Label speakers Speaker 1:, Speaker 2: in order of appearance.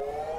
Speaker 1: you